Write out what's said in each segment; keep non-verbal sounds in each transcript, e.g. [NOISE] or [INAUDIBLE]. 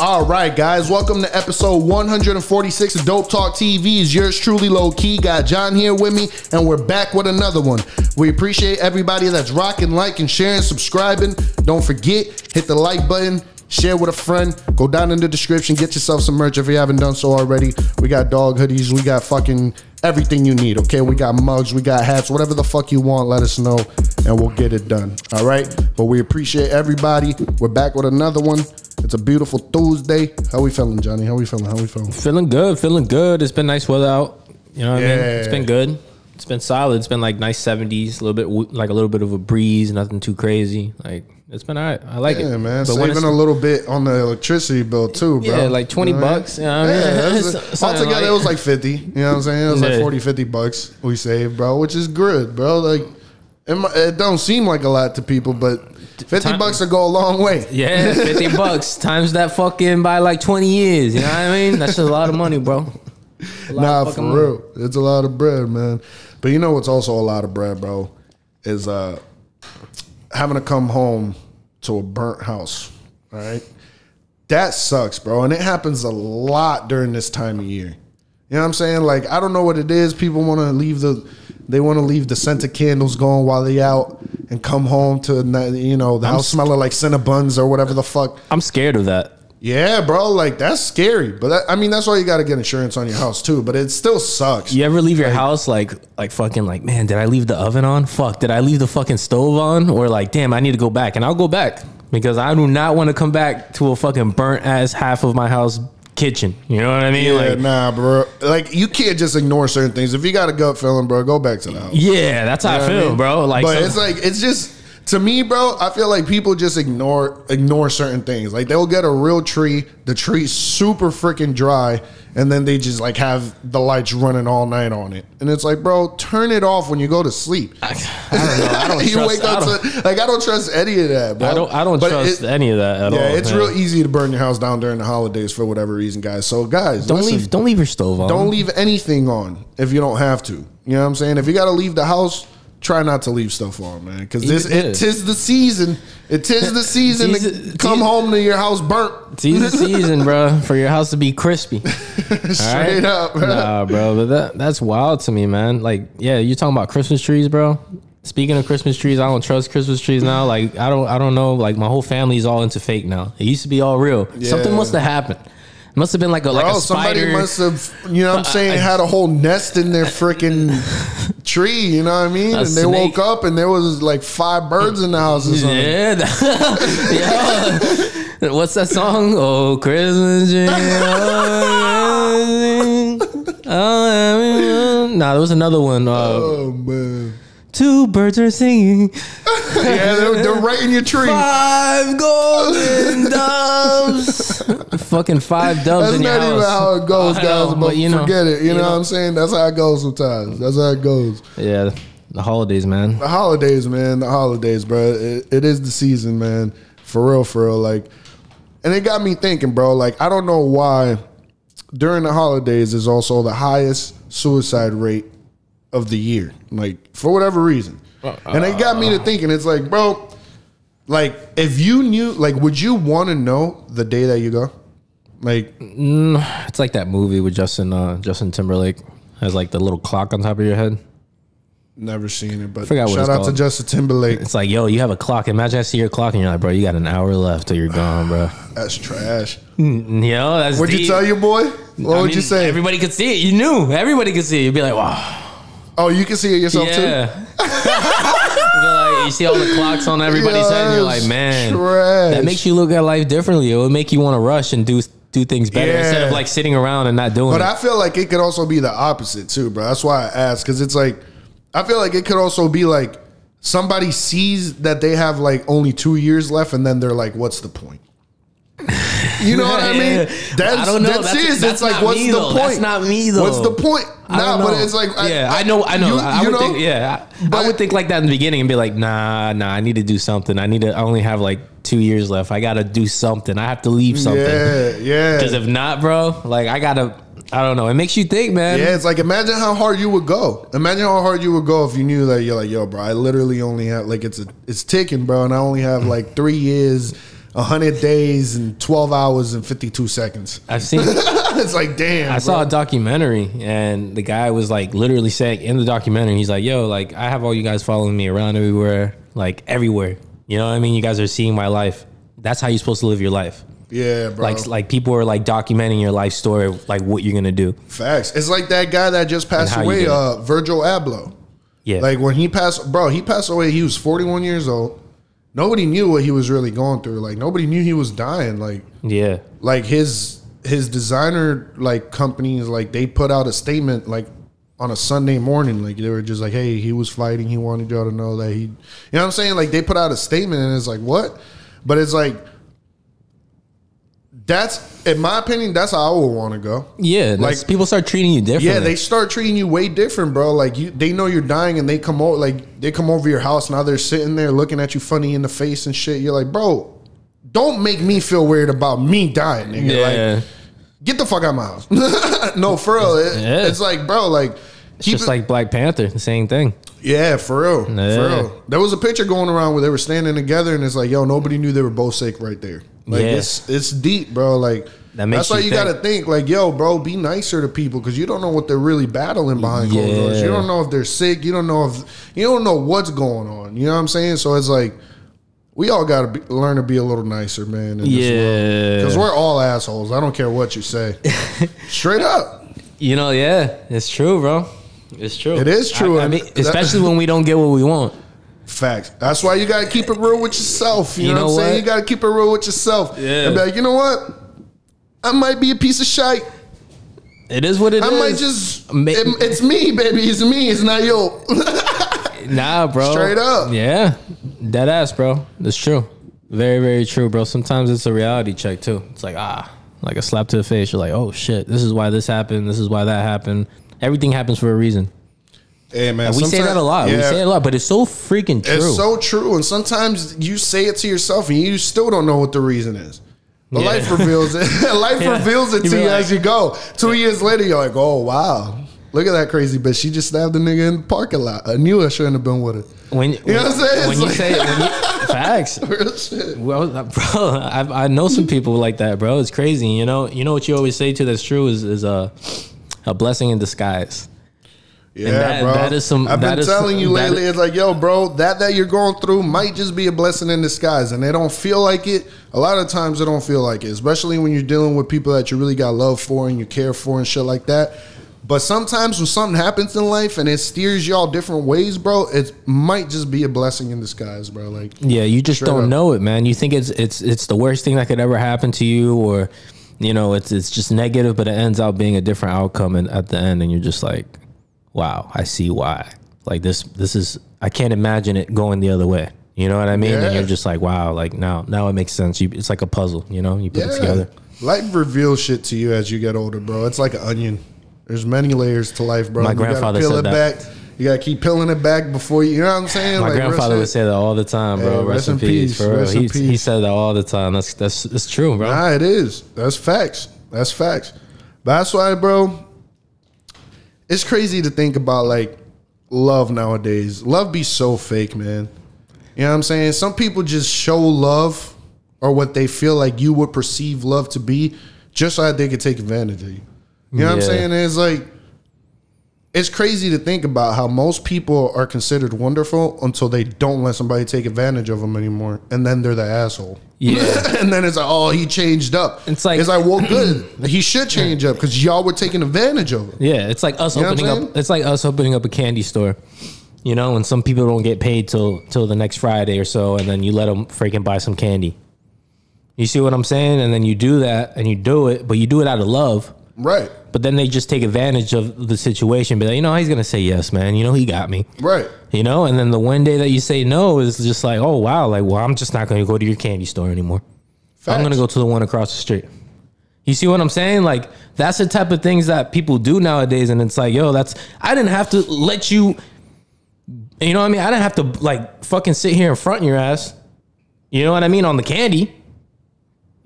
All right, guys, welcome to episode 146 of Dope Talk TV. Is yours truly low key? Got John here with me, and we're back with another one. We appreciate everybody that's rocking, liking, sharing, subscribing. Don't forget, hit the like button, share with a friend. Go down in the description, get yourself some merch if you haven't done so already. We got dog hoodies, we got fucking everything you need, okay? We got mugs, we got hats, whatever the fuck you want, let us know, and we'll get it done. All right? But we appreciate everybody. We're back with another one. It's a beautiful Tuesday. How we feeling, Johnny? How we feeling? How we feeling? Feeling good, feeling good. It's been nice weather out. You know what I mean? Yeah. It's been good. It's been solid. It's been like nice seventies, a little bit like a little bit of a breeze, nothing too crazy. Like it's been alright. I like it. Yeah, man. But Saving a little bit on the electricity bill too, bro. Yeah, like 20 what I bucks, you know what I mean? Yeah, [LAUGHS] that's- It's something altogether like- it was like 50. You know what I'm saying? It was like Yeah. 40, 50 bucks we saved, bro, which is good, bro. Like, it, it don't seem like a lot to people, but 50 Time- bucks will go a long way. [LAUGHS] yeah, fifty [LAUGHS] bucks times that fucking by like twenty years. You know what I mean? That's just a lot of money, bro. Nah, for money. real. It's a lot of bread, man. But you know what's also a lot of bread, bro, is uh having to come home to a burnt house. All right. That sucks, bro. And it happens a lot during this time of year. You know what I'm saying? Like, I don't know what it is. People want to leave the they want to leave the scented candles going while they out and come home to you know the house smelling like Cinnabons or whatever the fuck. I'm scared of that. Yeah, bro, like that's scary. But that, I mean, that's why you got to get insurance on your house too. But it still sucks. You ever leave your house like like fucking like man, did I leave the oven on? Fuck, did I leave the fucking stove on? Or like, damn, I need to go back, and I'll go back because I do not want to come back to a fucking burnt ass half of my house kitchen. You know what I mean? Yeah, like, nah, bro. Like you can't just ignore certain things. If you got a gut feeling, bro, go back to the house. yeah, that's how You know I feel, mean? bro. Like, but some- it's like it's just to me, bro. I feel like people just ignore ignore certain things. Like they'll get a real tree, the tree's super freaking dry, and then they just like have the lights running all night on it, and it's like, bro, turn it off when you go to sleep. I don't [LAUGHS] know. I don't you trust. wake up to like I don't trust any of that, bro. I don't. I don't But trust it- any of that at all. yeah, it's man. real easy to burn your house down during the holidays for whatever reason, guys. So, guys, Don't listen. leave. Don't leave your stove on. Don't leave anything on if you don't have to. You know what I'm saying? If you got to leave the house, try not to leave stuff on, man. Because this Yeah. it tis the season. It tis the [LAUGHS] season to Tis- come tis- home to your house burnt. It's the [LAUGHS] season, bro, for your house to be crispy. [LAUGHS] Straight up, bro. Nah, bro, but that that's wild to me, man. Like, yeah, you talking about Christmas trees, bro. Speaking of Christmas trees, I don't trust Christmas trees now. Like, I don't, I don't know. Like, my whole family's all into fake now. It used to be all real. Something must have happened. Must have been like a like Bro, a somebody must have, you know what I'm saying, I- had a whole nest in their freaking [LAUGHS] tree, you know what I mean? And they snake. woke up and there was like five birds in the house or something. Yeah, [LAUGHS] yeah. What's that song? Oh, Christmas. Oh, [LAUGHS] oh, nah, there was another one. Uh, Oh, man. Two birds are singing. [LAUGHS] Yeah, they're, they're right in your tree. Five golden [LAUGHS] doves. Fucking five doves That's in your not house. even how it goes, I guys. know, but but you know, forget it. You, you know, know. what I'm saying? That's how it goes sometimes. That's how it goes. Yeah, the holidays, man. The holidays, man. The holidays, bro. It, it is the season, man. For real, for real. Like, and it got me thinking, bro. Like, I don't know why during the holidays is also the highest suicide rate of the year. Like, for whatever reason. And it got me to uh, thinking. It's like, bro, like if you knew, like, would you want to know the day that you go? Like, mm, It's like that movie with Justin uh, Justin Timberlake has like the little clock on top of your head. never seen it, but shout out to. Justin Timberlake. It's like, yo, you have a clock. Imagine I see your clock and you're like, bro, you got an hour left till you're gone, bro. [SIGHS] That's trash. Mm, yo, that's What'd you tell your boy? What I would mean, you say? Everybody could see it. You knew. Everybody could see it. You'd be like, wow. Oh, you can see it yourself too. Yeah. [LAUGHS] You'd like, you see all the clocks on everybody's head, and you're like, man, trash. that makes you look at life differently. It would make you want to rush and do do things better Yeah. instead of like sitting around and not doing But it. I feel like it could also be the opposite too, bro. That's why I asked because it's like I feel like it could also be like somebody sees that they have like only two years left, and then they're like, "What's the point?" You know what I mean? [LAUGHS] That's I don't know. That's, That's- it. that's It's like, what's the though. point? That's not me, though. What's the point? I Nah, but it's like, yeah, I know, I know. You, I you would know? think, yeah, I, But- I would think like that in the beginning and be like, nah, nah, I need to do something. I need to. I only have like two years left. I got to do something. I have to leave something. Yeah, yeah. Because if not, bro, like I gotta. I don't know. It makes you think, man. Yeah, it's like imagine how hard you would go. Imagine how hard you would go if you knew that you're like, yo, bro, I literally only have like it's a it's ticking, bro, and I only have like three years hundred days and twelve hours and fifty two seconds. I've seen. [LAUGHS] it's like damn. I saw a documentary, and the guy was like literally saying in the documentary, he's like, "Yo, like I have all you guys following me around everywhere, like everywhere. You know what I mean? You guys are seeing my life. That's how you're supposed to live your life. Yeah, bro. Like, like people are like documenting your life story, like what you're gonna do. Facts. It's like that guy that just passed away, uh, Virgil Abloh. Yeah, Like when he passed, bro, he passed away. He was 41 years old. Nobody knew what he was really going through. Like nobody knew he was dying. Like yeah, like his his designer like companies like they put out a statement like on a Sunday morning. Like they were just like, hey, he was fighting. He wanted y'all to know that he, you know what I'm saying? Like they put out a statement and it's like what? But it's like that's in my opinion that's how I would want to go. yeah. Like people start treating you different. Yeah, they start treating you way different, bro. Like you, they know you're dying, and they come over, like they come over your house. Now they're sitting there looking at you funny in the face and shit. You're like, bro, don't make me feel weird about me dying. Nigga. yeah. Like, get the fuck out of my house. [LAUGHS] no, for real. It- Yeah. It's like, bro, like it's just it- like Black Panther, the same thing. yeah, for real, for real. There was a picture going around where they were standing together, and it's like, yo, nobody knew they were both sick right there. Like Yeah. it's it's deep, bro. Like. That makes That's why you you think. gotta think like, yo, bro, be nicer to people because you don't know what they're really battling behind closed doors. You don't know if they're sick. You don't know if you don't know what's going on. You know what I'm saying? So it's like we all gotta be, learn to be a little nicer, man. Yeah, because we're all assholes. I don't care what you say. [LAUGHS] Straight up, you know, yeah, it's true, bro. It's true. It is true, I, I mean, especially when we don't get what we want. Facts. That's why you gotta keep it real with yourself. You, You know, know what I'm saying? what? You gotta keep it real with yourself. Yeah. And be like, you know what? I might be a piece of shite. It is what it is. I might just. Ma- it- it's me, baby. It's me. It's not you. [LAUGHS] Nah, bro. Straight up. Yeah. Dead ass, bro. That's true. Very, very true, bro. Sometimes it's a reality check too. It's like, ah, like a slap to the face. You're like, oh shit, this is why this happened. This is why that happened. Everything happens for a reason. Hey man, we say that a lot. We say it a lot, but it's so freaking true. It's so true, and sometimes you say it to yourself, and you still don't know what the reason is. But Yeah. life reveals it. [LAUGHS] [LAUGHS] life Yeah. reveals it You to you like- as you go. Two years later, you're like, "Oh wow, look at that crazy bitch! She just stabbed a nigga in the parking lot. I knew I shouldn't have been with her." when You know what I'm saying? When you say when you, [LAUGHS] facts. Real shit. Well, uh, bro, I, I know some people like that, bro. It's crazy. You know, you know what you always say to that's true is is a a blessing in disguise. Yeah, that- bro. that is some- I've been telling some- you lately. is- it's like, yo, bro, that that you're going through might just be a blessing in disguise, and they don't feel like it. A lot of times, they don't feel like it, especially when you're dealing with people that you really got love for and you care for and shit like that. But sometimes when something happens in life and it steers y'all different ways, bro, it might just be a blessing in disguise, bro. Like, Yeah, you just don't up. know it, man. You think it's it's it's the worst thing that could ever happen to you, or you know, it's it's just negative, but it ends up being a different outcome, and at the end, and you're just like, wow, I see why. Like this, this is I can't imagine it going the other way. You know what I mean? Yeah. And you're just like, wow, like now now it makes sense. You, it's like a puzzle, you know. You put it together. life reveals shit to you as you get older, bro. It's like an onion. There's many layers to life, bro. My You gotta grandfather peel said it that. back. You gotta keep peeling it back before you. You know what I'm saying? My Like, grandfather would say that all the time, bro. Hey, rest, in peace, for real. rest in He, he said that all the time. That's that's it's true, bro. Nah, it is. That's facts. That's facts. But that's why, bro. It's crazy to think about like love nowadays. Love be so fake, man. You know what I'm saying? Some people just show love or what they feel like you would perceive love to be just so that they could take advantage of you. You know what I'm saying? And it's like it's crazy to think about how most people are considered wonderful until they don't let somebody take advantage of them anymore, and then they're the asshole. Yeah. [LAUGHS] and then it's like, oh, he changed up. It's like- it's like, well, good. [CLEARS THROAT] he should change up because y'all were taking advantage of him. Yeah, it's like us You know opening up. It's like us opening up a candy store. You know, and some people don't get paid till till the next Friday or so, and then you let them freaking buy some candy. You see what I'm saying? And then you do that, and you do it, but you do it out of love. Right, But then they just take advantage of the situation. Be like, you know, he's gonna say yes, man. You know, he got me. right. You know, and then the one day that you say no is just like, oh wow, like, well, I'm just not gonna go to your candy store anymore. I'm gonna go to the one across the street. You see what I'm saying? Like that's the type of things that people do nowadays, and it's like, yo, that's I didn't have to let you. You know what I mean? I didn't have to like fucking sit here in front of your ass. You know what I mean on the candy.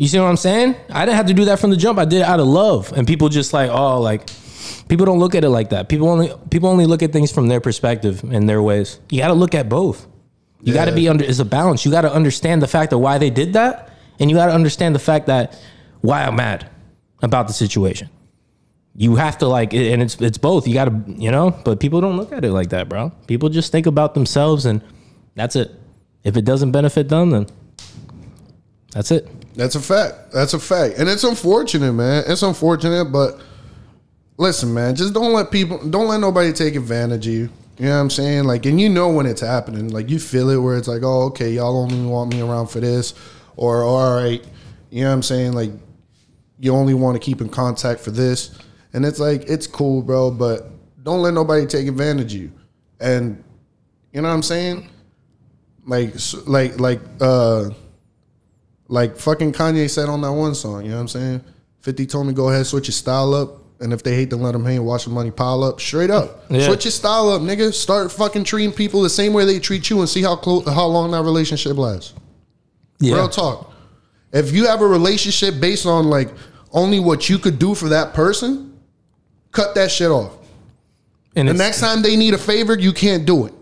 You see what I'm saying? I didn't have to do that from the jump. I did it out of love, and people just like, oh, like people don't look at it like that. People only people only look at things from their perspective and their ways. You got to look at both. You got to be under. It's a balance. You got to understand the fact of why they did that, And you got to understand the fact that why I'm mad about the situation. You have to like, and it's it's both. You got to, you know, but people don't look at it like that, bro. People just think about themselves, and that's it. If it doesn't benefit them, then that's it. That's a fact. That's a fact. And it's unfortunate, man. It's unfortunate, but listen, man, just don't let people don't let nobody take advantage of you. You know what I'm saying? Like, and you know when it's happening. Like you feel it where it's like, oh, okay, y'all only want me around for this, or all right, you know what I'm saying? Like, you only want to keep in contact for this, and it's like it's cool, bro, but don't let nobody take advantage of you. And you know what I'm saying? Like, like, like, uh like fucking Kanye said on that one song, you know what I'm saying? 50 told me go ahead, switch your style up. And if they hate to let them hang, watch the money pile up. Straight up. Yeah. Switch your style up, nigga. Start fucking treating people the same way they treat you and see how close how long that relationship lasts. Yeah. Real talk. If you have a relationship based on like only what you could do for that person, cut that shit off. And The next time they need a favor, you can't do it.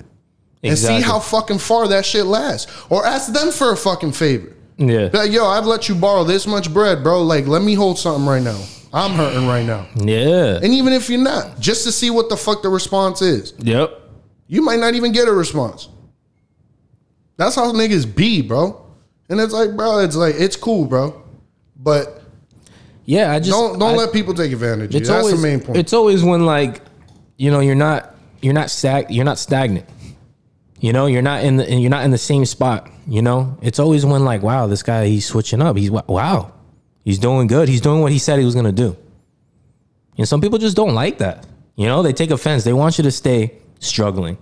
And see how fucking far that shit lasts. Or ask them for a fucking favor. Yeah, Like, yo, I've let you borrow this much bread, bro. Like, let me hold something right now. I'm hurting right now. yeah, And even if you're not, just to see what the fuck the response is, yep, you might not even get a response. That's how niggas be, bro. And it's like, bro, it's like, it's cool, bro. But yeah. I just don't don't I- let people take advantage of you. it's That's always the main point. It's always when like, you know, you're not you're not stag you're not stagnant. You know, you're not in the you're not in the same spot. You know, it's always when like, wow, this guy he's switching up. He's wow, he's doing good. He's doing what he said he was gonna do. And some people just don't like that. You know, they take offense. They want you to stay struggling.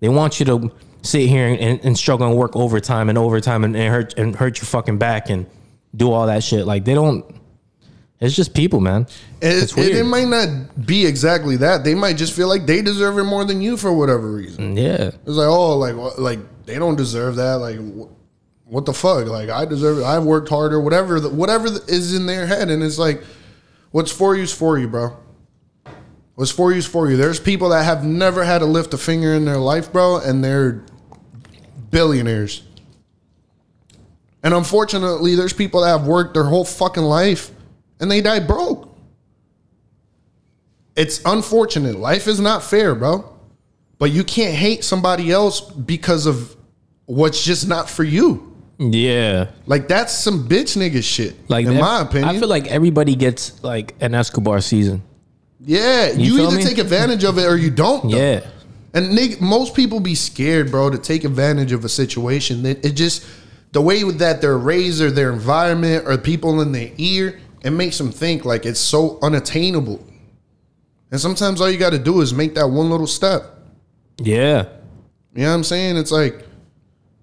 They want you to sit here and, and struggle and work overtime and overtime and, and hurt and hurt your fucking back and do all that shit. Like they don't. It's just people, man. It, it's it, it might not be exactly that. They might just feel like they deserve it more than you for whatever reason. Mm, yeah. It's like, oh, like, like they don't deserve that. Like, wh- what the fuck? Like, I deserve it. I've worked harder. Whatever, the, whatever is in their head, and it's like, what's for you is for you, bro. What's for you is for you. There's people that have never had to lift a finger in their life, bro, and they're billionaires. And unfortunately, there's people that have worked their whole fucking life and they die broke. It's unfortunate. Life is not fair, bro. But you can't hate somebody else because of what's just not for you. Yeah. Like that's some bitch nigga shit. Like in my opinion. I feel like everybody gets like an Escobar season. yeah, you, feel either me? take advantage of it or you don't. though. Yeah. And nigga, most people be scared, bro, to take advantage of a situation. That it just the way that they're raised or their environment or people in their ear, it makes them think like it's so unattainable. And sometimes all you got to do is make that one little step. Yeah. You know what I'm saying? It's like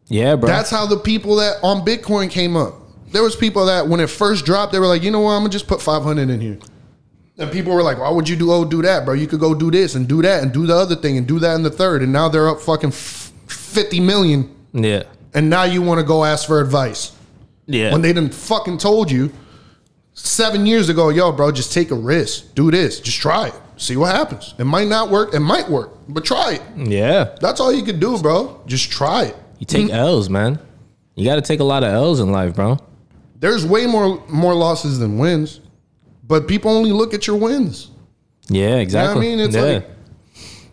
Yeah, bro. that's how the people that on Bitcoin came up. There was people that when it first dropped, they were like, you know what, I'm gonna just put 500 in here. And people were like, why would you do oh do that, bro? You could go do this and do that and do the other thing and do that in the third. And now they're up fucking 50 million. yeah. And now you want to go ask for advice Yeah. when they didn't fucking told you seven years ago, yo, bro, just take a risk, do this, just try it, see what happens. It might not work, it might work, but try it. yeah. That's all you could do, bro. Just try it. You take L's, man. You got to take a lot of L's in life, bro. There's way more more losses than wins, but people only look at your wins. Yeah, exactly. I mean? It's yeah. like-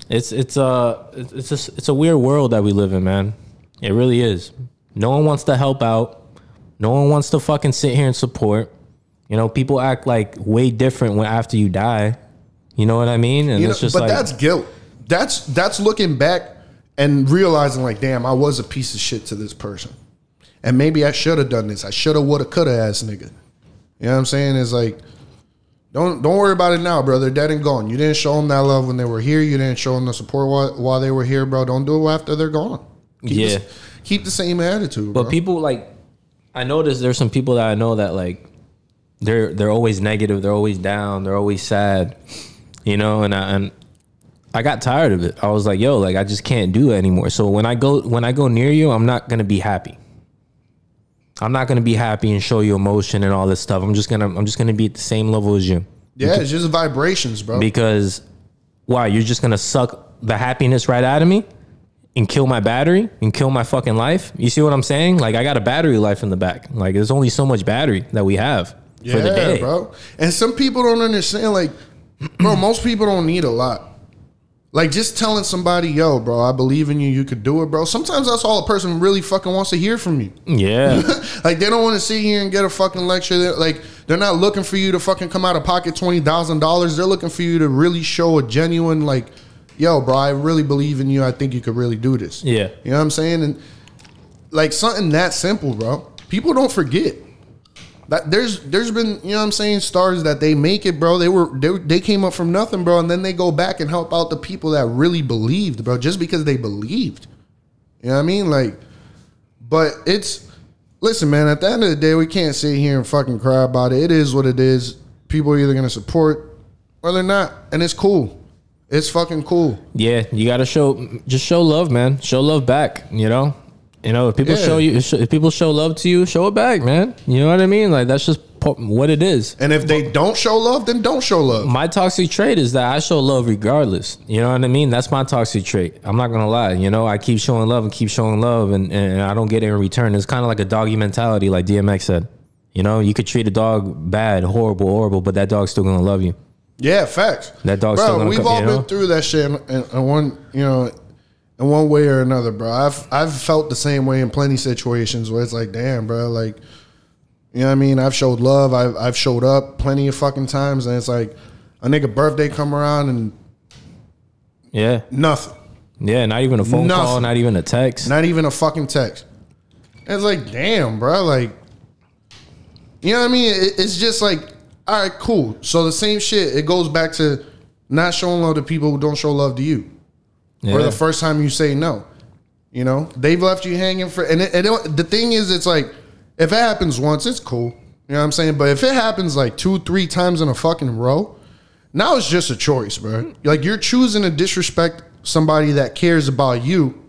it's it's uh it's it's just, it's a weird world that we live in, man. It really is. No one wants to help out. No one wants to fucking sit here and support. You know, people act like way different when after you die. You know what I mean? And You know, it's just but like that's guilt. That's that's looking back and realizing like, damn, I was a piece of shit to this person, and maybe I should have done this. I should have, would have, could have, ass nigga. You know what I'm saying? It's like, don't don't worry about it now, brother. They're dead and gone. You didn't show them that love when they were here. You didn't show them the support while, while they were here, bro. Don't do it after they're gone. Keep Yeah. the, keep the same attitude, But bro. people like, I notice there's some people that I know that like, they're they're always negative. They're always down. They're always sad. You know, and I, and I got tired of it. I was like, yo, like I just can't do it anymore. So when I go when I go near you, I'm not gonna be happy. I'm not gonna be happy and show you emotion and all this stuff. I'm just gonna I'm just gonna be at the same level as you yeah, it's just vibrations, bro. because why? You're just gonna suck the happiness right out of me. and kill my battery and kill my fucking life. You see what I'm saying? Like I got a battery life in the back. Like there's only so much battery that we have for the day. bro. And some people don't understand. Like, bro, [CLEARS THROAT] most people don't need a lot. Like just telling somebody, "Yo, bro, I believe in you. You could do it, bro." Sometimes that's all a person really fucking wants to hear from you. Yeah. [LAUGHS] like they don't want to sit here and get a fucking lecture. They're, like they're not looking for you to fucking come out of pocket twenty thousand dollars. They're looking for you to really show a genuine like, "Yo, bro, I really believe in you. I think you could really do this." Yeah. you know what I'm saying? And like something that simple, bro. People don't forget. That there's there's been you know what I'm saying stars that they make it, bro. They were they, they came up from nothing, bro, and then they go back and help out the people that really believed, bro, just because they believed. You know what I mean? Like, but it's listen, man. At the end of the day, we can't sit here and fucking cry about it. It is what it is. People are either gonna support or they're not, and it's cool. It's fucking cool. Yeah, you gotta show just show love, man. Show love back. You know, you know if people Yeah. show you if people show love to you, show it back, man. You know what I mean? Like that's just what it is. And if they don't show love, then don't show love. My toxic trait is that I show love regardless. You know what I mean? That's my toxic trait. I'm not gonna lie. You know, I keep showing love and keep showing love, and, and I don't get it in return. It's kind of like a doggy mentality, like DMX said. You know, you could treat a dog bad, horrible, horrible, but that dog's still gonna love you. Yeah, facts. That dog's still bro. gonna We've come, all you been know? through that shit and, in, in one, you know, in one way or another, bro. I've I've felt the same way in plenty situations where it's like, damn, bro, like, you know what I mean? I've showed love. I've I've showed up plenty of fucking times, and it's like a nigga birthday come around and Yeah, nothing, yeah. Not even a phone call, not even a text. not even a fucking text. And it's like, damn, bro, like, you know what I mean? It, it's just like, all right, cool. So the same shit. It goes back to not showing love to people who don't show love to you. Yeah. or the first time you say no. You know, they've left you hanging for, and it, it, the thing is, it's like if it happens once, it's cool. You know what I'm saying? But if it happens like two, three times in a fucking row, now it's just a choice, bro. Like you're choosing to disrespect somebody that cares about you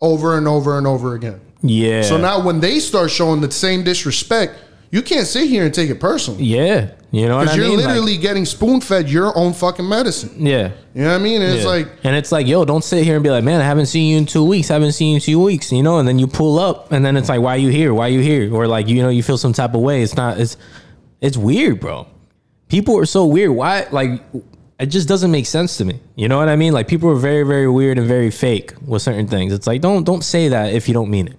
over and over and over again. yeah. So now when they start showing the same disrespect, you can't sit here and take it personally yeah, you know what because you're mean? Like, literally getting spoon fed your own fucking medicine. yeah. You know what I mean? And it's like and it's like, yo, don't sit here and be like, man, I haven't seen you in two weeks. I haven't seen you in two weeks, you know. And then you pull up, and then it's like, why you here? Why you here? Or like, you know, you feel some type of way. It's not. It's it's weird, bro. People are so weird. Why? Like, it just doesn't make sense to me. You know what I mean? Like, people are very, very weird and very fake with certain things. It's like, don't don't say that if you don't mean it.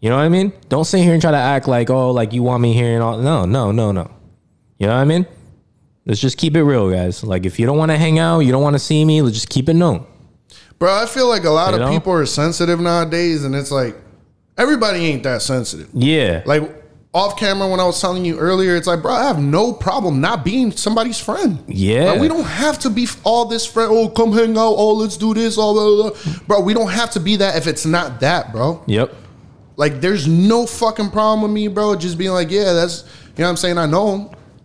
You know what I mean? Don't sit here and try to act like, oh, like you want me here and all. No, no, no, no. You know what I mean? Let's just keep it real, guys. Like, if you don't want to hang out, you don't want to see me, let's just keep it known. Bro, I feel like a lot You of know? people are sensitive nowadays, and it's like everybody ain't that sensitive. Yeah. Like off camera, when I was telling you earlier, it's like, bro, I have no problem not being somebody's friend. Yeah. Like, we don't have to be all this friend. Oh, come hang out. Oh, let's do this. All blah, blah, blah. bro. We don't have to be that if it's not that, bro. Yep. Like, there's no fucking problem with me, bro. Just being like, yeah, that's you know what I'm saying. I know him.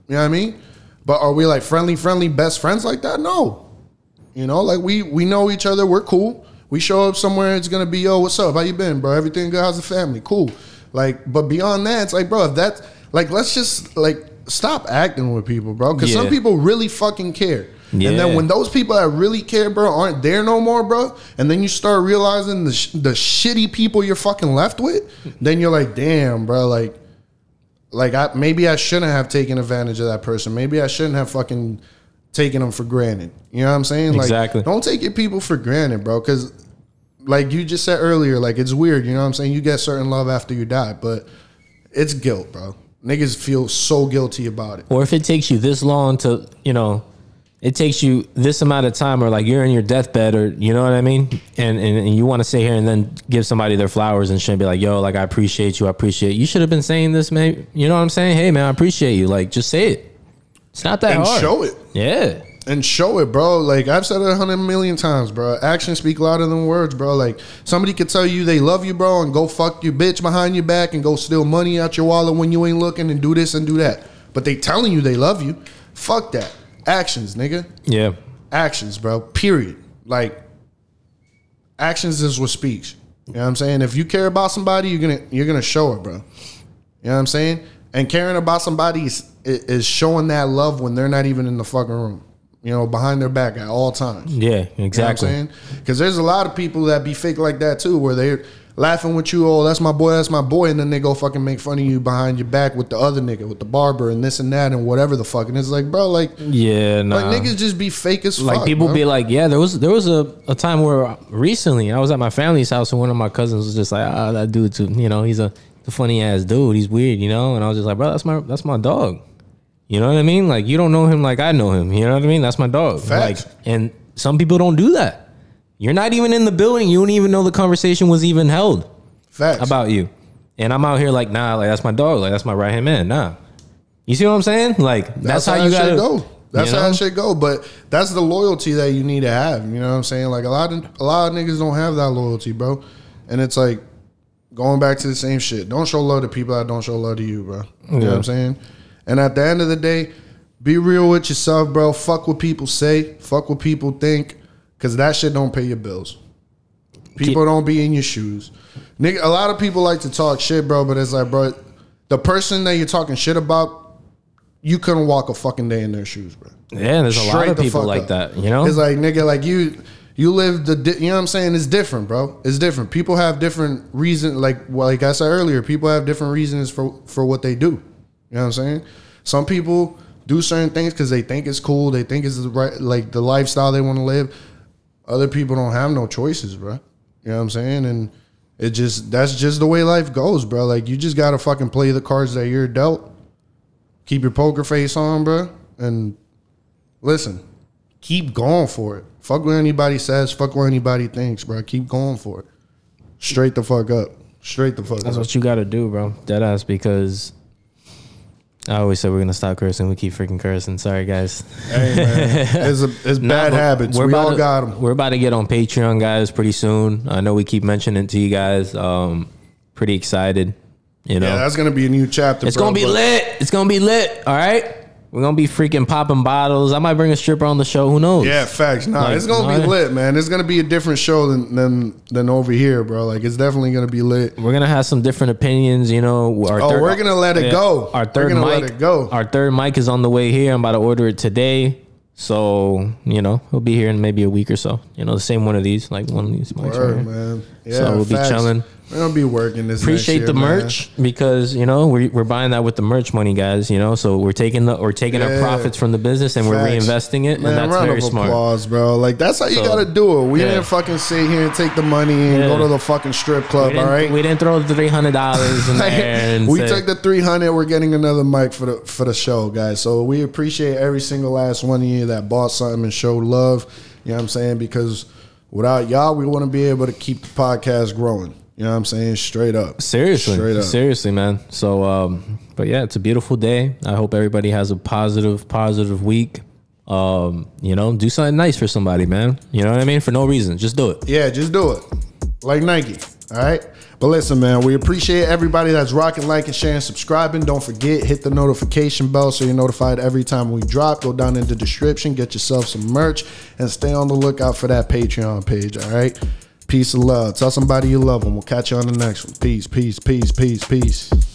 You know what I mean? But are we like friendly, friendly, best friends like that? No. You know, like we we know each other. We're cool. We show up somewhere. It's gonna be yo, what's up? How you been, bro? Everything good? How's the family? Cool. Like, but beyond that, it's like, bro, if that's like, let's just like stop acting with people, bro. Because some people really fucking care. And then when those people that really care, bro, aren't there no more, bro, and then you start realizing the sh- the shitty people you're fucking left with, then you're like, damn, bro, like, like I maybe I shouldn't have taken advantage of that person. Maybe I shouldn't have fucking taken them for granted. You know what I'm saying? Like, Exactly. Don't take your people for granted, bro. Because, like you just said earlier, like it's weird. You know what I'm saying? You get certain love after you die, but it's guilt, bro. Niggas feel so guilty about it. Or if it takes you this long to, you know, it takes you this amount of time, or like you're in your deathbed, or you know what I mean, and and, and you want to sit here and then give somebody their flowers and shit, and be like, yo, like I appreciate you, I appreciate. You should have been saying this, man. You know what I'm saying? Hey, man, I appreciate you. Like, just say it. It's not that And hard. show it. Yeah. and show it, bro. Like I've said it a hundred million times, bro. Actions speak louder than words, bro. Like somebody could tell you they love you, bro, and go fuck your bitch behind your back and go steal money out your wallet when you ain't looking and do this and do that. But they telling you they love you. Fuck that. Actions, nigga. Yeah. Actions, bro. Period. Like actions is with speech. You know what I'm saying? If you care about somebody, you're gonna you're gonna show it, bro. You know what I'm saying? And caring about somebody is, is showing that love when they're not even in the fucking room. you know, behind their back at all times. Yeah, exactly. You know what I'm saying? Because there's a lot of people that be fake like that too, where they're laughing with you, oh, that's my boy, that's my boy, and then they go fucking make fun of you behind your back with the other nigga, with the barber and this and that and whatever the fuck. And it's like, bro, like, yeah, nah. like niggas just be fake as fuck. like fuck. people bro. be like, yeah, there was there was a, a time where recently I was at my family's house and one of my cousins was just like, ah, that dude, too, you know, he's a, a funny ass dude, he's weird, you know, and I was just like, bro, that's my that's my dog. You know what I mean? Like you don't know him like I know him. You know what I mean? That's my dog. Facts. Like, and some people don't do that. You're not even in the building. You don't even know the conversation was even held Facts. about you. And I'm out here like, nah, like that's my dog. Like that's my right hand man. Nah. You see what I'm saying? Like that's, how, you that gotta go. That's you how know? should go. But that's the loyalty that you need to have. You know what I'm saying? Like a lot of a lot of niggas don't have that loyalty, bro. And it's like going back to the same shit. Don't show love to people that don't show love to you, bro. You know what I'm saying? And at the end of the day, be real with yourself, bro. Fuck what people say. Fuck what people think. Cause that shit don't pay your bills. People don't be in your shoes. Nigga, a lot of people like to talk shit, bro, but it's like, bro, the person that you're talking shit about, you couldn't walk a fucking day in their shoes, bro. Yeah, there's a lot of people like up. that. You know? It's like nigga, like you, you live the, di- you know what I'm saying? It's different, bro. It's different. People have different reasons. Like, well, like I said earlier, people have different reasons for for what they do. You know what I'm saying? Some people do certain things because they think it's cool. They think it's the right, like the lifestyle they want to live. Other people don't have no choices, bro. You know what I'm saying? And it just that's just the way life goes, bro. Like you just gotta fucking play the cards that you're dealt. Keep your poker face on, bro, and listen, keep going for it. Fuck what anybody says. Fuck what anybody thinks, bro. Keep going for it. Straight the fuck up. Straight the fuck That's up. what you got to do, bro. Dead ass because I always said we're gonna stop cursing. We keep freaking cursing. Sorry, guys. Hey man, [LAUGHS] it's, a, it's Nah, bad habits. we're We all to- got them. We're about to get on Patreon, guys, pretty soon. I know we keep mentioning it to you guys. Um, pretty excited. You know, Yeah, that's gonna be a new chapter. it's bro, gonna be lit. It's gonna be lit. All right. We're gonna be freaking popping bottles. I might bring a stripper on the show. Who knows? Yeah, facts. Nah, Like, it's gonna be lit, man. It's gonna be a different show than than than over here, bro. Like it's definitely gonna be lit. We're gonna have some different opinions, you know. Our Oh, we're gonna let it go. Our We're third gonna mic, let it go. Our third mic is on the way here. I'm about to order it today, so you know he'll be here in maybe a week or so. You know, the same one of these, like one of these mics. right Word, here. man. Yeah, So we'll be chilling. We're gonna be working this. Appreciate next the man. merch because you know we're, we're buying that with the merch money, guys. You know, so we're taking the we're taking our profits from the business and we're reinvesting it, Man, and that's round very of smart. applause, bro. Like that's how you So, gotta do it. We yeah. didn't fucking sit here and take the money and Yeah. go to the fucking strip club. All right. we didn't throw the three hundred dollars in [LAUGHS] there. And we took the 300 we're getting another mic for the for the show guys so we appreciate every single last one of you that bought something and showed love you know what i'm saying because without y'all we wouldn't be able to keep the podcast growing you know what i'm saying straight up Seriously, straight up seriously, man. So, um, but yeah, it's a beautiful day. I hope everybody has a positive, positive week. Um, you know, do something nice for somebody, man. You know what I mean? For no reason, just do it. yeah just do it like nike all right but listen man we appreciate everybody that's rocking liking sharing subscribing don't forget hit the notification bell so you're notified every time we drop go down in the description get yourself some merch and stay on the lookout for that patreon page all right peace and love. Tell somebody you love them we'll catch you on the next one. Peace peace peace peace peace